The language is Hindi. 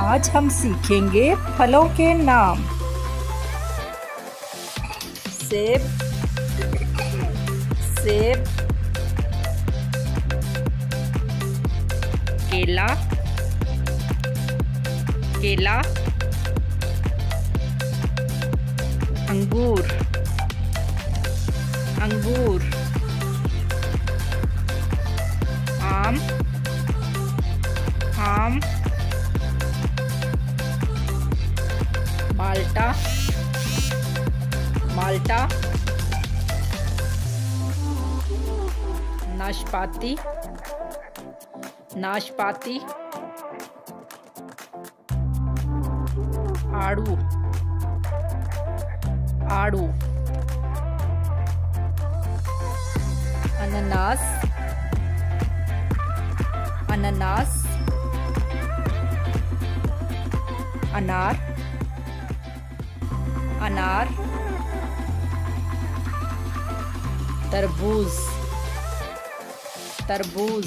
आज हम सीखेंगे फलों के नाम। सेब सेब केला केला अंगूर अंगूर आम आम माल्टा। माल्टा। नाशपाती। नाशपाती। आड़ू। आड़ू। अनानास अनानास अनार। अनार तरबूज तरबूज।